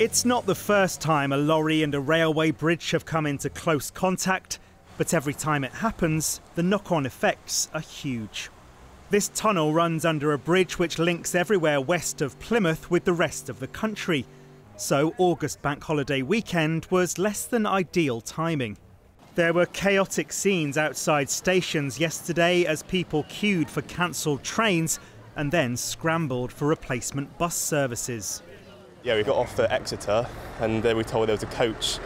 It's not the first time a lorry and a railway bridge have come into close contact, but every time it happens, the knock on effects are huge. This tunnel runs under a bridge which links everywhere west of Plymouth with the rest of the country. So, August Bank Holiday weekend was less than ideal timing. There were chaotic scenes outside stations yesterday as people queued for cancelled trains and then scrambled for replacement bus services. Yeah, we got off at Exeter and then we told there was a coach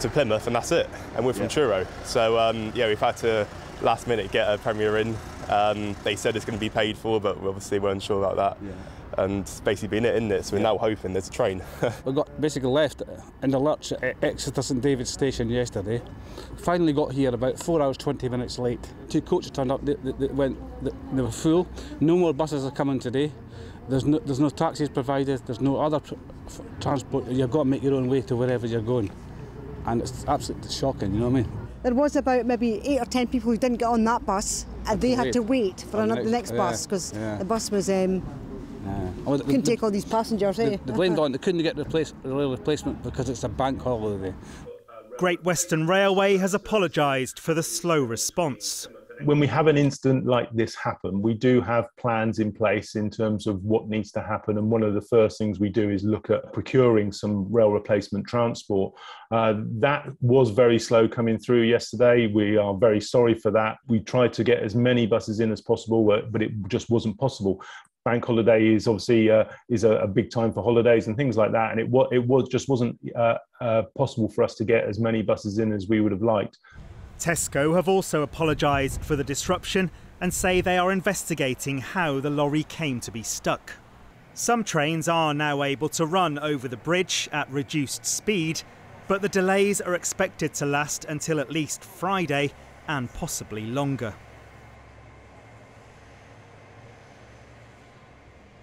to Plymouth and that's it. And we're from yeah. Truro. So um, yeah, we've had to last minute get a Premier Inn. Um, they said it's going to be paid for, but we obviously weren't sure about that. Yeah. And basically been it, isn't it? So we're yeah. now hoping there's a train. we got basically left in the lurch at Exeter St David's station yesterday. Finally got here about four hours, 20 minutes late. Two coaches turned up, went, they were full. No more buses are coming today. There's no, there's no taxis provided, there's no other transport. You've got to make your own way to wherever you're going. And it's absolutely shocking, you know what I mean? There was about maybe eight or ten people who didn't get on that bus and they had to wait for another, the next, bus because yeah. the bus was um, yeah. oh, couldn't the, take all these passengers. The, eh? the blamed on they couldn't get replace, rail replacement because it's a bank holiday. Great Western Railway has apologised for the slow response when we have an incident like this happen, we do have plans in place in terms of what needs to happen. And one of the first things we do is look at procuring some rail replacement transport. Uh, that was very slow coming through yesterday. We are very sorry for that. We tried to get as many buses in as possible, but it just wasn't possible. Bank holiday is obviously uh, is a, a, big time for holidays and things like that, and it was it was just wasn't uh, uh, possible for us to get as many buses in as we would have liked. Tesco have also apologised for the disruption and say they are investigating how the lorry came to be stuck. Some trains are now able to run over the bridge at reduced speed, but the delays are expected to last until at least Friday and possibly longer.